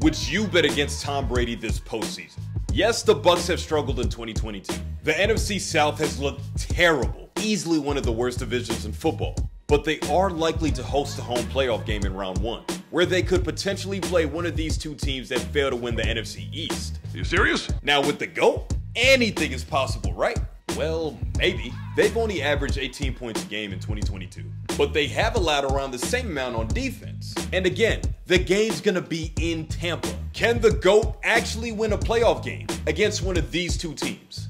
Would you bet against Tom Brady this postseason? Yes, the Bucs have struggled in 2022. The NFC South has looked terrible, easily one of the worst divisions in football. But they are likely to host a home playoff game in round one, where they could potentially play one of these two teams that fail to win the NFC East. You serious? Now, with the GOAT, anything is possible, right? Well, maybe. They've only averaged 18 points a game in 2022, but they have allowed around the same amount on defense. And again, the game's gonna be in Tampa. Can the GOAT actually win a playoff game against one of these two teams?